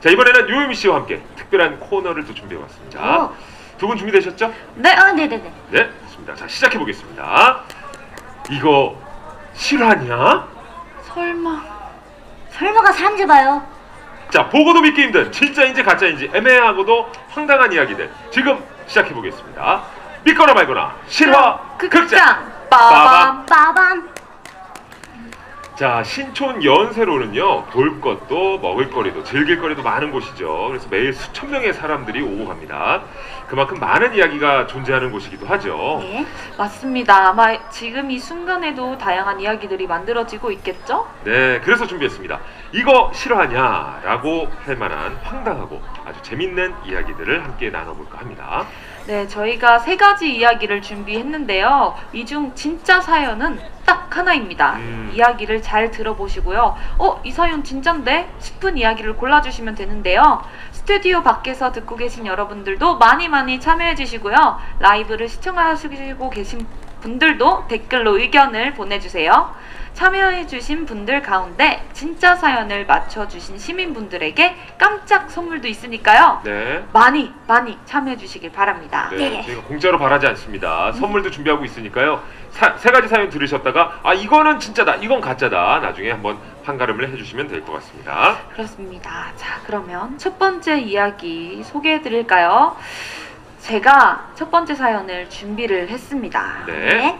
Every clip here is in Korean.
자 이번에는 요요미 씨와 함께 특별한 코너를 또 준비해봤습니다. 오. 두분 준비되셨죠? 네, 아, 네네네. 네, 좋습니다. 자 시작해 보겠습니다. 이거 실화냐? 설마. 설마가 사람 잡아요. 자 보고도 믿기 힘든 진짜인지 가짜인지 애매하고도 황당한 이야기들 지금 시작해 보겠습니다. 믿거나 말거나 실화 극장. 빠밤. 빠밤. 자 신촌 연세로는요 볼 것도 먹을 거리도 즐길 거리도 많은 곳이죠. 그래서 매일 수천 명의 사람들이 오고 갑니다. 그만큼 많은 이야기가 존재하는 곳이기도 하죠. 네. 맞습니다. 아마 지금 이 순간에도 다양한 이야기들이 만들어지고 있겠죠? 네, 그래서 준비했습니다. 이거 실화냐라고 할 만한 황당하고 아주 재밌는 이야기들을 함께 나눠볼까 합니다. 네, 저희가 세 가지 이야기를 준비했는데요. 이 중 진짜 사연은 딱 하나입니다. 음. 이야기를 잘 들어보시고요. 어, 이 사연 진짠데? 싶은 이야기를 골라주시면 되는데요. 스튜디오 밖에서 듣고 계신 여러분들도 많이 많이 참여해주시고요. 라이브를 시청하시고 계신 분들도 댓글로 의견을 보내주세요. 참여해주신 분들 가운데 진짜 사연을 맞춰주신 시민분들에게 깜짝 선물도 있으니까요. 네. 많이 많이 참여해주시길 바랍니다. 네, 네. 저희가 공짜로 바라지 않습니다. 선물도 준비하고 있으니까요. 사- 세 가지 사연 들으셨다가 아 이거는 진짜다, 이건 가짜다. 나중에 한번 판가름을 해주시면 될 것 같습니다. 그렇습니다. 자, 그러면 첫 번째 이야기 소개해 드릴까요? 제가 첫 번째 사연을 준비를 했습니다. 네. 자,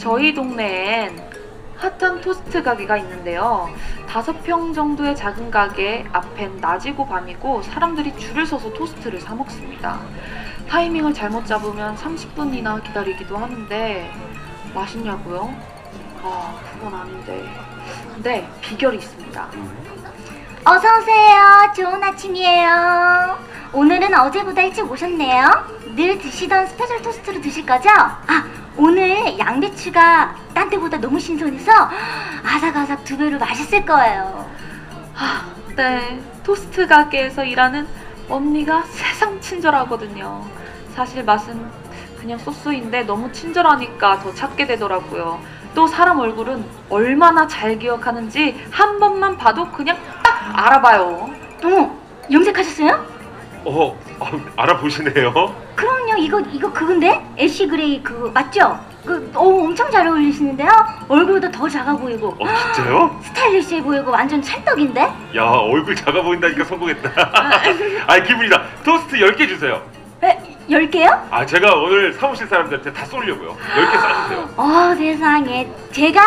저희 동네엔 핫한 토스트 가게가 있는데요. 다섯 평 정도의 작은 가게 앞엔 낮이고 밤이고 사람들이 줄을 서서 토스트를 사 먹습니다. 타이밍을 잘못 잡으면 30분이나 기다리기도 하는데 맛있냐고요? 아, 그건 아닌데. 근데 비결이 있습니다. 어서 오세요. 좋은 아침이에요. 오늘은 어제보다 일찍 오셨네요. 늘 드시던 special 토스트로 드실 거죠? 아, 오늘 양배추가 딴 때보다 너무 신선해서 아삭아삭 두 배로 맛있을 거예요. 아, 네. 토스트 가게에서 일하는 언니가 세상 친절하거든요. 사실 맛은 그냥 소스인데 너무 친절하니까 더 찾게 되더라고요. 또 사람 얼굴은 얼마나 잘 기억하는지 한 번만 봐도 그냥 딱 알아봐요. 어머, 염색하셨어요? 어, 아, 알아보시네요. 그럼요. 이거 이거 그건데 ash gray 그거 맞죠? 그 어, 엄청 잘 어울리시는데요. 얼굴도 더 작아 보이고 어, 진짜요? 스타일리시해 보이고 완전 찰떡인데? 야, 얼굴 작아 보인다니까 성공했다. 아, 기분이다. 토스트 10개 주세요. 에, 열 개요? 아, 제가 오늘 사무실 사람들한테 다 쏠려고요. 10개 싸주세요. 어 세상에 제가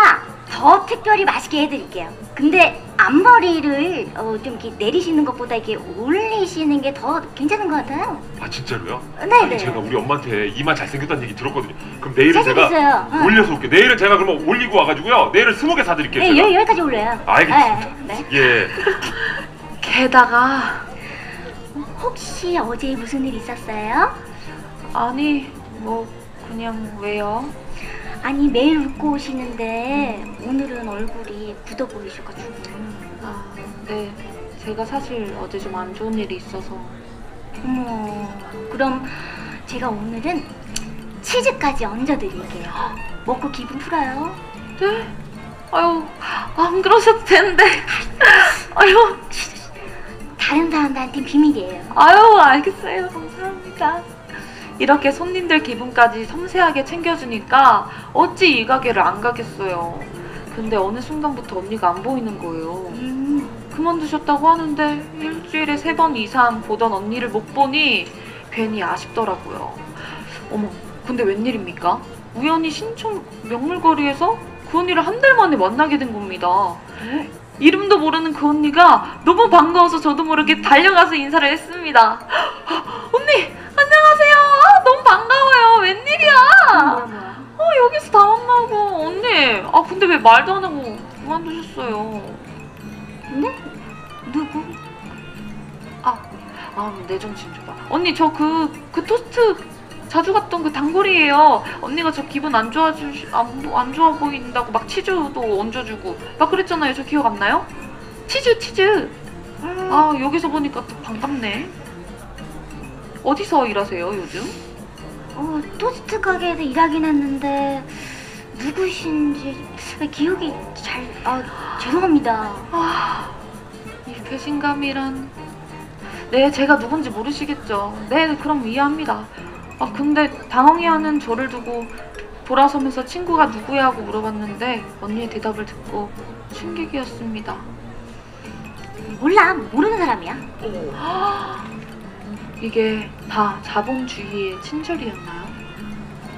더 특별히 맛있게 해드릴게요. 근데 앞머리를 어, 좀 이렇게 내리시는 것보다 이렇게 올리시는 게 더 괜찮은 것 같아요. 아, 진짜로요? 네, 아니, 네. 제가 우리 엄마한테 이마 잘생겼다는 얘기 들었거든요. 그럼 내일은 제가 잘생겼어요. 응. 올려서 올게요. 내일은 제가 그러면 올리고 와가지고요. 내일은 20개 사드릴게요. 네, 제가. 여, 여기까지 올려요. 알겠습니다. 네, 네. 예. 게다가 혹시 어제 무슨 일 있었어요? 아니 뭐 그냥 왜요? 아니 매일 웃고 오시는데 오늘은 얼굴이 굳어 보이셔가지고. 아, 네. 제가 사실 어제 좀 안 좋은 일이 있어서 어머, 그럼 제가 오늘은 치즈까지 얹어드릴게요. 먹고 기분 풀어요. 네? 아유, 안 그러셔도 되는데. 아유, 다른 사람들한테 비밀이에요. 아유, 알겠어요. 감사합니다. 이렇게 손님들 기분까지 섬세하게 챙겨주니까 어찌 이 가게를 안 가겠어요. 근데 어느 순간부터 언니가 안 보이는 거예요. 음, 그만두셨다고 하는데 일주일에 세 번 이상 보던 언니를 못 보니 괜히 아쉽더라고요. 어머, 근데 웬일입니까? 우연히 신촌 명물거리에서 그 언니를 한 달 만에 만나게 된 겁니다. 이름도 모르는 그 언니가 너무 반가워서 저도 모르게 달려가서 인사를 했습니다. 언니, 안녕하세요. 아, 너무 반가워요. 웬일이야? 어, 여기서 다 만나고. 언니, 아, 근데 왜 말도 안 하고 그만두셨어요? 네? 누구? 아, 아, 내 정신 좀 봐. 언니, 저 그, 그 토스트 자주 갔던 그 단골이에요. 언니가 저 기분 안 좋아 주시, 안, 안 좋아 보인다고 막 치즈도 얹어주고 막 그랬잖아요. 저 기억 안 나요? 치즈, 치즈. 아, 여기서 보니까 또 반갑네. 어디서 일하세요, 요즘? 어, 토스트 가게에서 일하긴 했는데 누구신지 기억이 잘, 아, 죄송합니다. 아, 이 배신감이란. 네, 제가 누군지 모르시겠죠. 네, 그럼 이해합니다. 아, 근데 당황해하는 저를 두고 돌아서면서 친구가 누구야 하고 물어봤는데 언니의 대답을 듣고 충격이었습니다. 몰라, 모르는 사람이야. 이게 다 자본주의의 친절이었나요?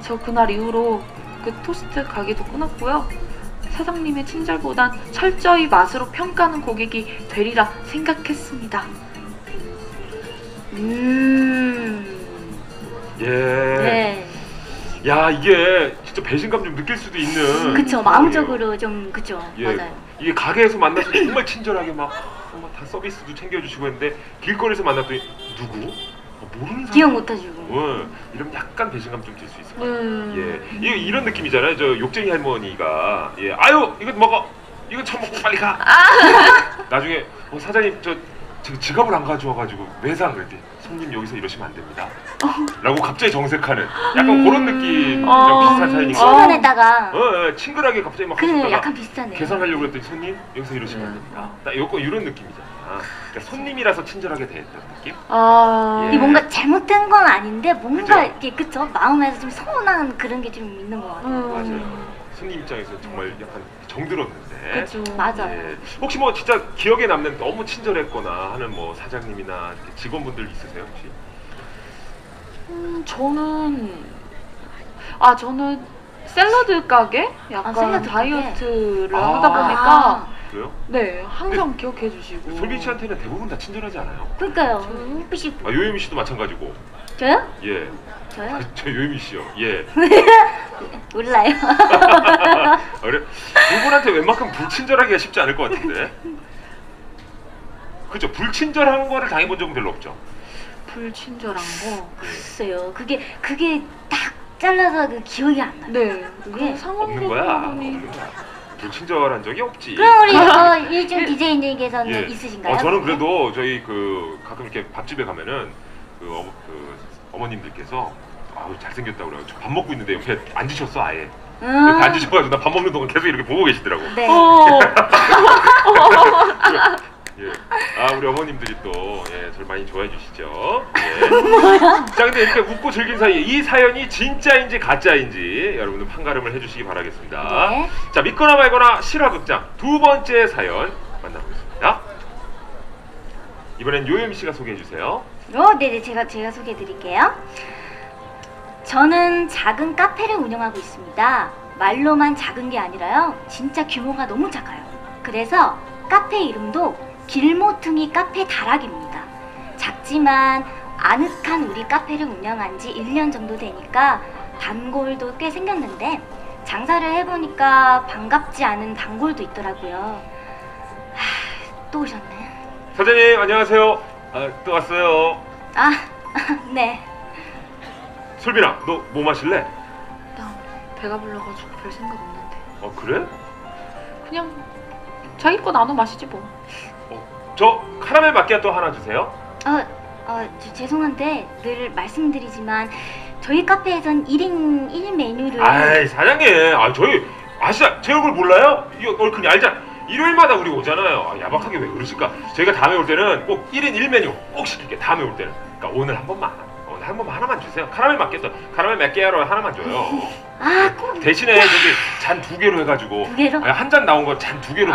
저 그날 이후로 그 토스트 가게도 끊었고요. 사장님의 친절보단 철저히 맛으로 평가하는 고객이 되리라 생각했습니다. 음, 예. 네. 야 이게 진짜 배신감 좀 느낄 수도 있는. 그쵸, 마음적으로 좀, 그쵸, 예. 맞아요. 이게 가게에서 만나서 정말 친절하게 막, 막다 서비스도 챙겨주시고 했는데 길거리에서 만났더니 누구? 어, 모르는 사람. 기억 못해주고. 어, 이러면 약간 배신감 좀 들 수 있어요. 음. 예, 이 이런 느낌이잖아요. 저 욕쟁이 할머니가 예, 아유 이거 먹어, 이거 처먹고 빨리 가. 나중에 어, 사장님 저, 저 지갑을 안 가져와가지고 외상 그랬더니 손님 여기서 이러시면 안 됩니다. 라고 갑자기 정색하는 약간 그런 느낌이랑 어. 비슷한 사연이니까. 친근했다가, 어, 어, 친근하게 갑자기 막 그 하셨다가 약간 비슷하네. 계산하려고 그랬더니 손님 여기서 이러시면 안 됩니다. 딱 요거 이런 느낌이잖아. 그러니까 손님이라서 친절하게 대했던 느낌. 아. 예. 이게 뭔가 잘못된 건 아닌데 뭔가 그죠? 이게 그쵸 마음에서 좀 서운한 그런 게 좀 있는 것 같아요. 음. 맞아요. 손님 입장에서 정말 약간 정들었는데. 그죠. 맞아 요. 예. 혹시 뭐 진짜 기억에 남는 너무 친절했거나 하는 뭐 사장님이나 이렇게 직원분들 있으세요 혹시? 음, 저는 아 저는 샐러드 가게 약간 아, 샐러드 가게? 다이어트를 아. 하다 보니까 그래요? 네 항상 기억해 주시고 솔비 씨한테는 대부분 다 친절하지 않아요? 그러니까요. 햇빛이 아 요요미 씨도 마찬가지고. 저요? 예. 저요? 아, 저 요요미 씨요. 예. 몰라요. 아, 그래? 두 분한테 웬만큼 불친절하기가 쉽지 않을 것 같은데. 그죠? 불친절한 거를 당해본 적은 별로 없죠. 불친절한 거. 글쎄요. 그게 그게 딱 잘라서 그 기억이 안 나요. 네. 그게 그 상황 없는 거야. 없는 거야. 불친절한 적이 없지. 그럼 우리 어, 일중 DJ님께서는 예. 있으신가요? 어, 저는 그래도 저희 그 가끔 이렇게 밥집에 가면은 그, 어, 그 어머님들께서 아우 잘생겼다고 그래요. 저 밥 먹고 있는데 옆에 앉으셨어 아예. 음. 옆에 앉으셔가지고 나 밥 먹는 동안 계속 이렇게 보고 계시더라고. 네. 어. 예. 아 우리 어머님들이 또 예, 저를 많이 좋아해 주시죠. 예. 자 근데 이렇게 웃고 즐긴 사이에 이 사연이 진짜인지 가짜인지 여러분들 판가름을 해주시기 바라겠습니다. 네. 자 믿거나 말거나 실화극장 두 번째 사연 만나보겠습니다. 이번엔 요요미 씨가 소개해 주세요. 어, 네네 제가 제가 소개해드릴게요. 저는 작은 카페를 운영하고 있습니다. 말로만 작은 게 아니라요, 진짜 규모가 너무 작아요. 그래서 카페 이름도 길모퉁이 카페 다락입니다. 작지만 아늑한 우리 카페를 운영한 지 1년 정도 되니까 단골도 꽤 생겼는데 장사를 해보니까 반갑지 않은 단골도 있더라고요. 하, 또 오셨네. 사장님 안녕하세요. 아, 또 왔어요. 아, 네. 솔빈아 너 뭐 마실래? 나 배가 불러가지고 별 생각 없는데. 어 그래? 그냥 자기 거 나눠 마시지 뭐. 저 카라멜 마키아토 하나 주세요. 어, 어, 저, 죄송한데 늘 말씀드리지만 저희 카페에선 1인 1 메뉴를 아이 사장님, 아 저희 아시아 제 얼굴 몰라요? 이거 얼큰이 알잖아. 일요일마다 우리 오잖아요. 아, 야박하게 왜 그러실까? 저희가 다음에 올 때는 꼭 1인 1메뉴 꼭 시킬게. 다음에 올 때는. 그러니까 오늘 한 번만. 한 번만 하나만 주세요. 카라멜 마키아토, 카라멜 마키아토 하나만 줘요. 아, 꼭 대신에 저기 잔 두 개로 해가지고 두 개로? 한 잔 나온 거 잔 두 개로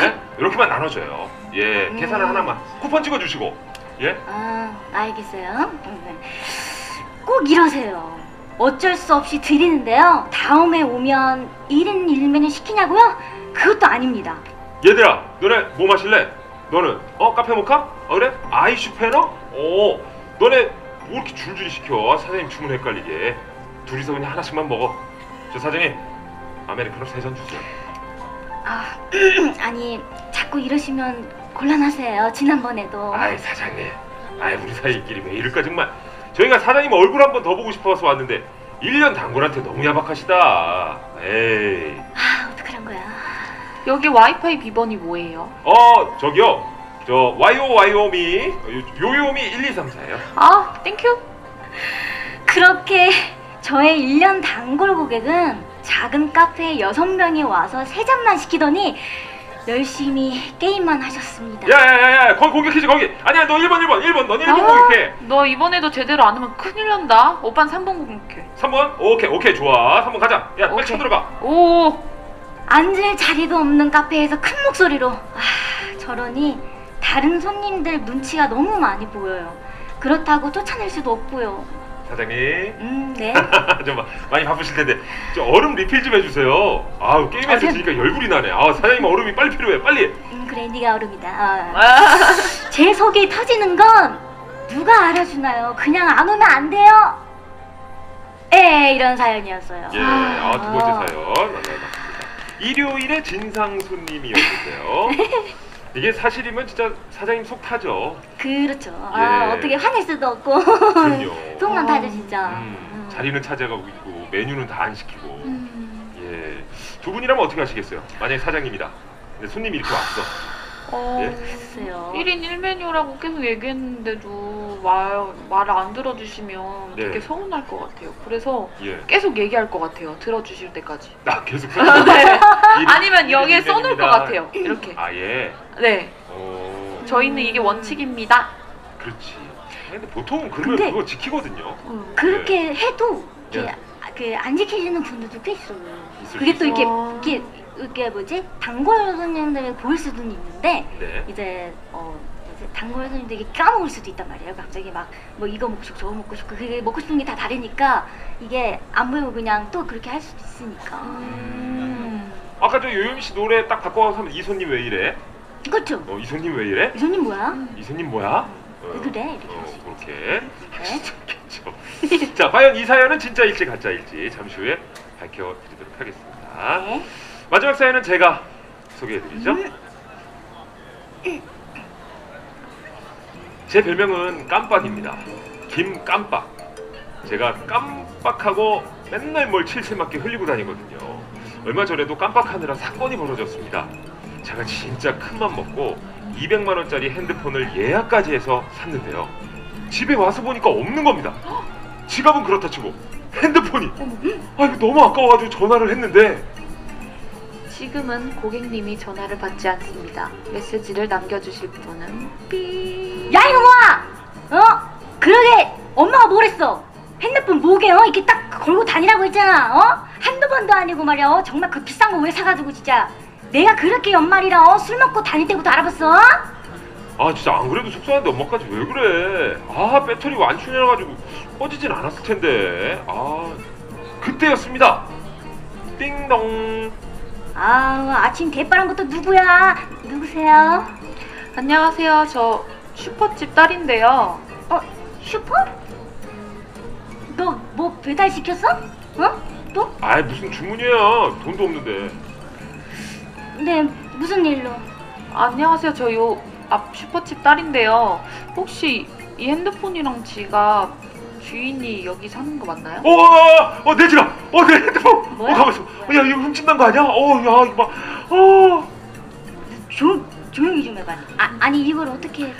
네? 이렇게만 나눠줘요. 예, 음. 계산을 하나만 쿠폰 찍어주시고 예. 아, 알겠어요. 음, 네. 꼭 이러세요. 어쩔 수 없이 드리는데요. 다음에 오면 1인 1메뉴 시키냐고요? 그것도 아닙니다. 얘들아, 너네 뭐 마실래? 너는 어 카페 모카? 어 그래? 아이슈페너? 어, 너네 뭐 이렇게 줄줄이 시켜? 사장님 주문 헷갈리게. 둘이서 그냥 하나씩만 먹어. 저 사장님 아메리카노 세 잔 주세요. 아, 아니, 자꾸 이러시면 곤란하세요. 지난번에도. 아이 사장님, 아이 우리 사이끼리 왜 이럴까 정말. 저희가 사장님 얼굴 한 번 더 보고 싶어서 왔는데 1년 단골한테 너무 야박하시다. 에이. 아, 어떡하란 거야. 여기 와이파이 비번이 뭐예요? 어 저기요. 저 Y O Y O 미 요요미 1234예요. 아, thank you. 그렇게 저의 1년 단골 고객은 작은 카페에 6명이 와서 3잔만 시키더니 열심히 게임만 하셨습니다. 야야야야 거기 공격해지 거기 아니야 너 1번 1번 1번 넌 1번 공격해 너 이번에도 제대로 안 하면 큰일 난다. 오빤 3번 공격해. 3번 오케이 오케이 좋아 3번 가자 야 빨리 오케이. 쳐들어가 오, 앉을 자리도 없는 카페에서 큰 목소리로 아, 저러니 다른 손님들 눈치가 너무 많이 보여요. 그렇다고 쫓아낼 수도 없고요. 사장님 음, 네. 좀 마- 많이 바쁘실 텐데 저 얼음 리필 좀 해주세요 아우 게임에서 아, 네. 지니까 열불이 나네 아 사장님 얼음이 빨리 필요해 빨리 음, 그래, 네가 얼음이다. 아. 아, 제 속이 터지는 건 누가 알아주나요? 그냥 안 오면 안 돼요. 에 이런 사연이었어요. 예 아 두 번째 사연 만나봤습니다 일요일에 진상 손님이었는데요 이게 사실이면 진짜 사장님 속 타죠 그렇죠. 아, 예. 어떻게 화낼 수도 없고. 그럼요 속만 어. 타죠 진짜. 음, 자리는 차지하고 있고 메뉴는 다 안 시키고 음. 예. 두 분이라면 어떻게 하시겠어요? 만약에 사장님이다. 근데 손님이 이렇게 왔어. 어, 예? 글쎄요. 1인 1메뉴라고 계속 얘기했는데도 말, 말을 안 들어주시면 네. 되게 서운할 것 같아요. 그래서 예. 계속 얘기할 것 같아요. 들어주실 때까지. 나 계속 써. 네. 일- 아니면 여기에 써놓을 것. 같아요. 이렇게. 아 예. 네. 어. 저희는 이게 원칙입니다. 그렇지. 근데 보통 그러면 근데- 그거 지키거든요. 음. 그렇게 해도 이렇게 예. 그안 지키시는 분들도 꽤 있어요. 있을 그게 수또 이렇게 아. 이렇게 이게 뭐지 단골 손님들이 보일 수도 있는데 네. 이제 어 단골 손님들이 까먹을 수도 있단 말이에요. 갑자기 막 뭐 이거 먹고 싶고 저거 먹고 싶고 그게 먹고 싶은 게 다 다르니까 이게 안 보이고 그냥 또 그렇게 할 수도 있으니까. 음. 아까 저 요요미 씨 노래 딱 바꿔서 하면 이 손님 왜 이래? 그렇죠. 어, 이 손님 왜 이래? 이 손님 뭐야? 이 손님 뭐야? 왜 그래? 이렇게 할 수 어. 그렇게 네. 그렇죠. 자, 과연 이 사연은 진짜일지 가짜일지 잠시 후에 밝혀드리도록 하겠습니다. 네. 마지막 사연은 제가 소개해드리죠. 제 별명은 깜빡입니다. 김깜빡. 제가 깜빡하고 맨날 뭘 칠칠맞게 흘리고 다니거든요. 얼마 전에도 깜빡하느라 사건이 벌어졌습니다. 제가 진짜 큰맘 먹고 200만 원짜리 핸드폰을 예약까지 해서 샀는데요. 집에 와서 보니까 없는 겁니다. 지갑은 그렇다 치고 핸드폰이 아 이거 너무 아까워가지고 전화를 했는데 지금은 고객님이 전화를 받지 않습니다. 메시지를 남겨주실 분은 삐. 야 이놈아! 어? 그러게 엄마가 뭐랬어? 핸드폰 뭐게 어? 이렇게 딱 걸고 다니라고 했잖아 어? 한두 번도 아니고 말이야 어? 정말 그 비싼 거 왜 사가지고 진짜 내가 그렇게 연말이라 어? 술 먹고 다닐 때부터 알아봤어? 어? 아 진짜 안 그래도 속상한데 엄마까지 왜 그래 아 배터리 완충해가지고 꺼지진 않았을 텐데 아 그때였습니다 띵동 아우 아침 대바람부터 누구야? 누구세요? 안녕하세요. 저 슈퍼집 딸인데요. 어? 슈퍼? 너 뭐 배달 시켰어? 어? 또? 아이 무슨 주문이야 돈도 없는데 네 무슨 일로? 안녕하세요. 저 요 앞 슈퍼집 딸인데요. 혹시 이 핸드폰이랑 지갑 주인이 여기 사는 거 맞나요? 어 어 내 지갑 어 내 핸드폰. 뭐야? 어 가만있어. 어, 야 이거 훔친단 거 아니야? 어 야 이거 막 어. 조, 조용히 좀 해봐. 아, 아니 이걸 어떻게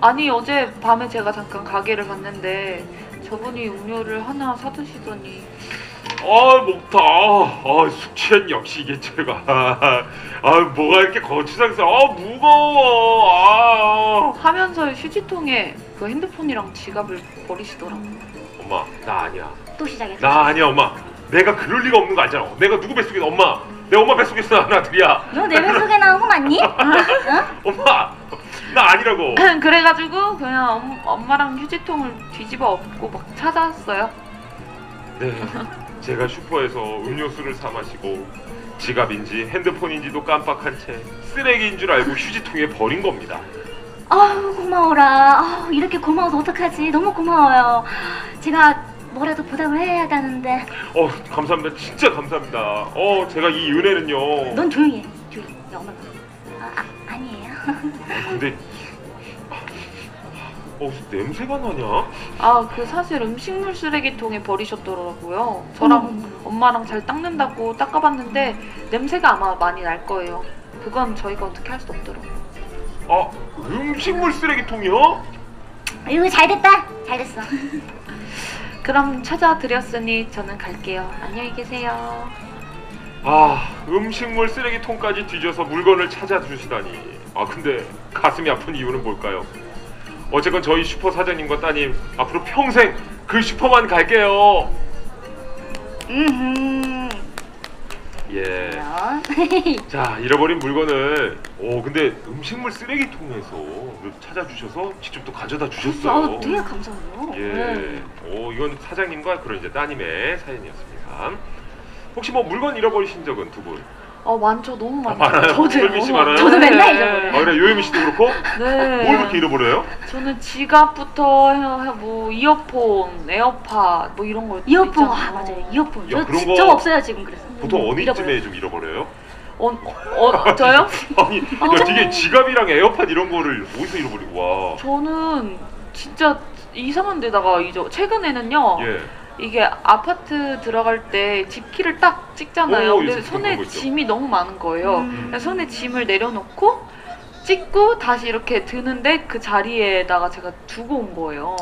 아니 어제 밤에 제가 잠깐 가게를 갔는데 저분이 음료를 하나 사드시더니 아 목타. 아 숙취한 역시 이게 제가. 아 뭐가 이렇게 거치장사. 아 무거워. 아. 하면서 휴지통에 그 핸드폰이랑 지갑을 버리시더라고요. 엄마 나 아니야. 또 시작했어? 나 아니야 엄마. 내가 그럴 리가 없는 거 알잖아. 내가 누구 뱃속에 엄마. 내 엄마 뱃속에 있어 하나 둘이야. 너 내 뱃속에 나온 거 맞니? 어? 엄마 나 아니라고. 그래가지고 그냥 엄, 엄마랑 휴지통을 뒤집어 엎고 막 찾아왔어요. 네 제가 슈퍼에서 음료수를 사 마시고 지갑인지 핸드폰인지도 깜빡한 채 쓰레기인 줄 알고 휴지통에 버린 겁니다. 아우 고마워라. 아우 이렇게 고마워서 어떡하지? 너무 고마워요. 제가 뭐라도 보답을 해야 하는데. 어 감사합니다. 진짜 감사합니다. 어 제가 이 은혜는요. 넌 조용히 해. 조용히 야 엄마. 아, 아 아니에요. 어, 근데 어 냄새가 나냐? 아 그 사실 음식물 쓰레기통에 버리셨더라고요. 저랑 엄마랑 잘 닦는다고 닦아봤는데 냄새가 아마 많이 날 거예요. 그건 저희가 어떻게 할 수 없더라고요. 아 음식물 쓰레기통이요? 이거 잘 됐다 잘 됐어 그럼 찾아드렸으니 저는 갈게요. 안녕히 계세요. 아 음식물 쓰레기통까지 뒤져서 물건을 찾아주시다니 아 근데 가슴이 아픈 이유는 뭘까요? 어쨌건 저희 슈퍼 사장님과 따님 앞으로 평생 그 슈퍼만 갈게요 음. 예. 자 잃어버린 물건을 오 근데 음식물 쓰레기통에서 찾아주셔서 직접 또 가져다 주셨어요 아, 되게 감사해요. 예. 네. 오 이건 사장님과 그런 이제 따님의 사연이었습니다 혹시 뭐 물건 잃어버리신 적은 두 분? 어 많죠 너무 많죠. 많아요? 저도요. 솔미 씨 많아요? 저도 맨날 네. 잊어버려요. 아 그래 요예미 씨도 그렇고 네. 뭘 그렇게 잃어버려요? 저는 지갑부터 해- 해- 뭐 이어폰, 에어팟 뭐 이런 거 이어폰 있잖아요. 아 맞아요 이어폰. 야, 저 그런 거 없어요 지금 그래서. 보통 어느 잃어버려요. 쯤에 좀 잃어버려요? 어, 어 저요? 아니 야 되게 지갑이랑 에어팟 이런 거를 어디서 잃어버리고 와 저는 진짜 이상한 데다가 잊어. 최근에는요. 예. 이게 아파트 들어갈 때 집키를 딱 찍잖아요. 오, 근데 손에. 짐이 너무 많은 거예요. 음. 손에 짐을 내려놓고 찍고 다시 이렇게 드는데 그 자리에다가 제가 두고 온 거예요.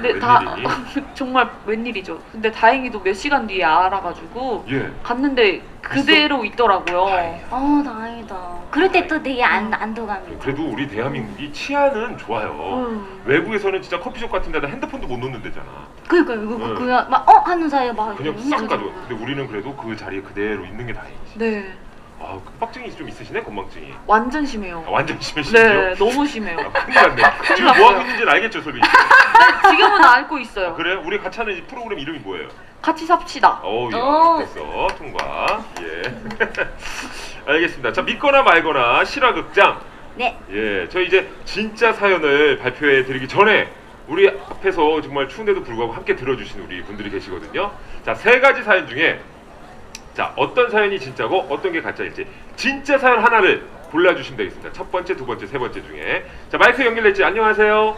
근데 다 웬일이니? 정말 웬일이죠. 근데 다행히도 몇 시간 뒤에 알아가지고 예. 갔는데 그대로 있더라고요. 어 다행이다. 그럴 때 또 되게 안 안도감이. 그래도 우리 대한민국이 치안은 좋아요. 음. 외국에서는 진짜 커피숍 같은 데다 핸드폰도 못 놓는 데잖아. 그러니까 이거 응. 그냥 막 어 하는 사이에 막 그냥 싹. 가져. 근데 우리는 그래도 그 자리에 그대로 있는 게 다행이지. 네, 아, 급박증이 좀 있으시네, 건망증이. 완전 심해요. 아, 완전 심해시죠? 네, 너무 심해요. 아, 큰일 났네. 지금 뭐 하고 있는지는 알겠죠, 솔비 씨? 네, 지금은 알고 있어요. 그래? 우리 같이 하는 이 프로그램 이름이 뭐예요? 같이 삽시다. 어우, 예. 오. 됐어. 통과. 예. 알겠습니다. 자, 믿거나 말거나 실화극장. 네. 예, 저 이제 진짜 사연을 발표해 드리기 전에 우리 앞에서 정말 추운데도 불구하고 함께 들어주신 우리 분들이 계시거든요. 자, 세 가지 사연 중에 자, 어떤 사연이 진짜고 어떤 게 가짜일지 진짜 사연 하나를 골라주시면 되겠습니다. 첫 번째, 두 번째, 세 번째 중에 자, 마이크 연결됐지? 안녕하세요.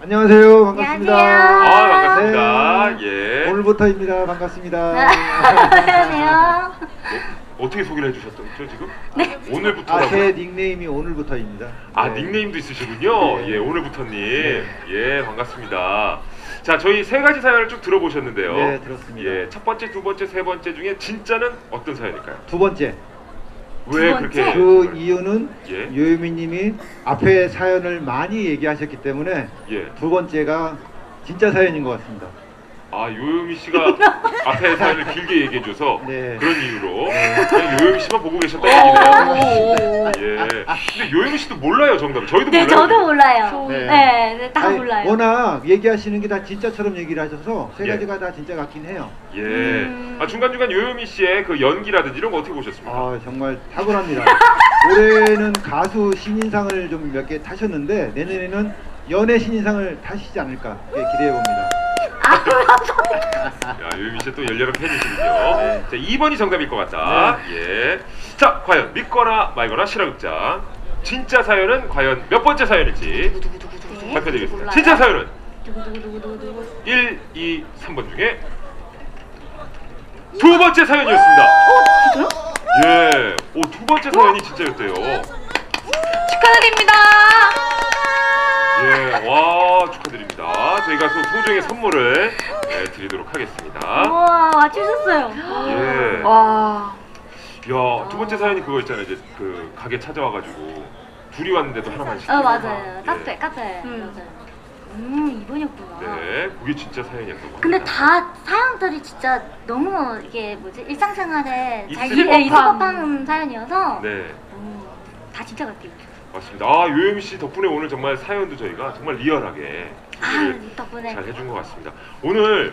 안녕하세요. 반갑습니다. 안녕하세요. 아, 반갑습니다. 예. 오늘부터입니다. 반갑습니다. 안녕하세요. 어떻게 소개를 해주셨죠, 지금? 네. 아, 오늘부터라고. 제 닉네임이 오늘부터입니다. 아 네. 닉네임도 있으시군요. 네. 예 오늘부터님. 네. 예 반갑습니다. 자 저희 세 가지 사연을 쭉 들어보셨는데요. 네, 들었습니다. 예, 첫 번째, 두 번째, 세 번째 중에 진짜는 어떤 사연일까요? 두 번째. 왜 번째? 그렇게? 그 이유는 예. 요요미님이 앞에 사연을 많이 얘기하셨기 때문에 예. 두 번째가 진짜 사연인 것 같습니다. 아 요요미 씨가 앞에 사연을 길게 얘기해줘서 네. 그런 이유로 그냥 요요미 씨만 보고 계셨다는 얘기네요. 오. 예. 근데 요요미 씨도 몰라요 정답. 저희도 네, 몰라요. 저도 몰라요. 저- 네, 네. 네, 다 아니, 몰라요. 워낙 얘기하시는 게 다 진짜처럼 얘기를 하셔서 세 예. 가지가 다 진짜 같긴 해요. 예. 음. 아 중간 중간 요요미 씨의 그 연기라든지 이런 거 어떻게 보셨습니까? 아 정말 탁월합니다. 올해는 가수 신인상을 좀 몇 개 타셨는데 내년에는 연예 신인상을 타시지 않을까 예, 기대해 봅니다. 야, 요미 씨 또 열렬한 팬이시군요. 자, 2번이 정답일 것 같다. 예. 자, 과연 믿거나 말거나 실화극장. 진짜 사연은 과연 몇 번째 사연일지 네, 발표드리겠습니다. 진짜 사연은 두구두구두구두구. 1, 2, 3번 중에 두 번째 사연이었습니다. 진짜요? 예. 오, 두 번째 사연이 진짜였대요. 축하드립니다. 예. 와, 축하드립니다. 저희가 소- 소정의 선물을 예, 드리도록 하겠습니다. 우와, 맞추셨어요. 예. 와, 야, 두 번째 사연이 그거 있잖아요. 이제 그 가게 찾아와가지고 둘이 왔는데도 하나만 시키고. 어, 맞아요. 예. 카페, 카페. 음. 맞아요. 음, 이분이었구나. 네, 그게 진짜 사연이었던 거. 근데 다 사연들이 진짜 너무 이게 뭐지 일상생활에 잘 있을 예, 사연이어서 네, 음, 다 진짜 같아요. 맞습니다. 아, 요요미 씨 덕분에 오늘 정말 사연도 저희가 정말 리얼하게 아 덕분에 잘 해준 것 같습니다. 오늘